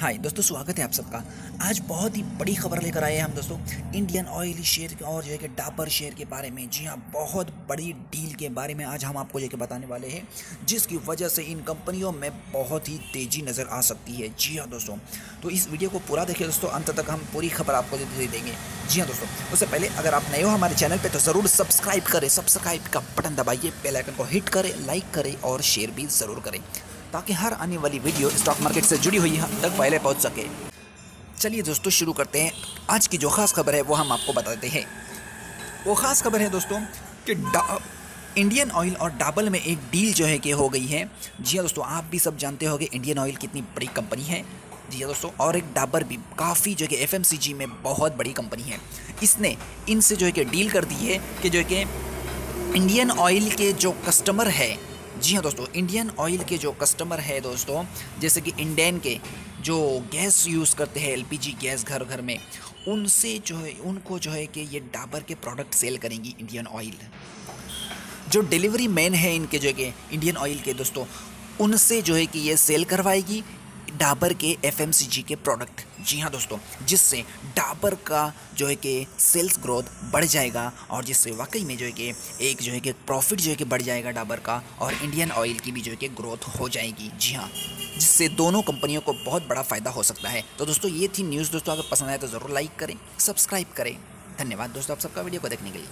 हाय, दोस्तों, स्वागत है आप सबका। आज बहुत ही बड़ी खबर लेकर आए हैं हम, दोस्तों इंडियन ऑयल शेयर और जो है कि डाबर शेयर के बारे में। जी हाँ बहुत बड़ी डील के बारे में आज हम आपको जो बताने वाले हैं, जिसकी वजह से इन कंपनियों में बहुत ही तेज़ी नज़र आ सकती है। जी हाँ दोस्तों तो इस वीडियो को पूरा देखिए, दोस्तों, अंत तक हम पूरी खबर आपको दे देंगे। जी हाँ दोस्तों, उससे पहले अगर आप नए हो हमारे चैनल पर तो ज़रूर सब्सक्राइब करें सब्सक्राइब का बटन दबाइए बेलाइकन को हिट करें लाइक करें और शेयर भी ज़रूर करें। ताकि हर आने वाली वीडियो स्टॉक मार्केट से जुड़ी हुई तक पहले पहुँच सके। चलिए दोस्तों, शुरू करते हैं। आज की जो खास खबर है, वो हम आपको बताते हैं। वो ख़ास खबर है दोस्तों, कि इंडियन ऑयल और डाबल में एक डील जो है कि हो गई है। जी हाँ दोस्तों, आप भी सब जानते हो इंडियन ऑयल कितनी बड़ी कंपनी है। जी हाँ दोस्तों, और एक डाबर भी काफ़ी जो है कि एफ़ में बहुत बड़ी कंपनी है। इसने इनसे जो है कि डील कर दी है कि जो है कि इंडियन ऑयल के जो कस्टमर है जी हाँ दोस्तों इंडियन ऑयल के जो कस्टमर है दोस्तों, जैसे कि इंडियन के जो गैस यूज़ करते हैं एलपीजी गैस घर घर में, उनसे जो है, उनको जो है कि ये डाबर के प्रोडक्ट सेल करेंगी इंडियन ऑयल जो डिलीवरी मैन है इनके जो है कि इंडियन ऑयल के दोस्तों, उनसे जो है कि ये सेल करवाएगी डाबर के एफएमसीजी के प्रोडक्ट जी हाँ दोस्तों, जिससे डाबर का जो है कि सेल्स ग्रोथ बढ़ जाएगा और जिससे वाकई में जो है कि एक जो है कि प्रॉफिट जो है कि बढ़ जाएगा डाबर का और इंडियन ऑयल की भी जो है कि ग्रोथ हो जाएगी। जी हाँ जिससे दोनों कंपनियों को बहुत बड़ा फ़ायदा हो सकता है। तो दोस्तों, ये थी न्यूज़ दोस्तों, अगर पसंद आए तो ज़रूर लाइक करें सब्सक्राइब करें। धन्यवाद दोस्तों आप सबका वीडियो को देखने के लिए।